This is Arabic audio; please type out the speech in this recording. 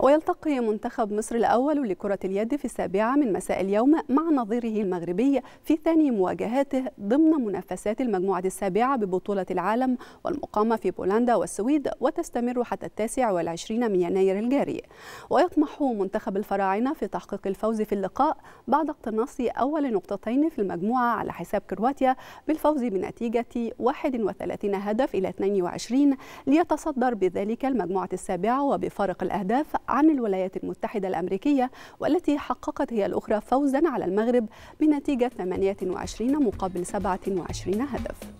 ويلتقي منتخب مصر الأول لكرة اليد في السابعة من مساء اليوم مع نظيره المغربي في ثاني مواجهاته ضمن منافسات المجموعة السابعة ببطولة العالم والمقامة في بولندا والسويد وتستمر حتى التاسع والعشرين من يناير الجاري. ويطمح منتخب الفراعنة في تحقيق الفوز في اللقاء بعد اقتناص أول نقطتين في المجموعة على حساب كرواتيا بالفوز بنتيجة 31 هدف إلى 22 ليتصدر بذلك المجموعة السابعة وبفارق الأهداف عن الولايات المتحدة الأمريكية والتي حققت هي الأخرى فوزا على المغرب بنتيجة 28 مقابل 27 هدف.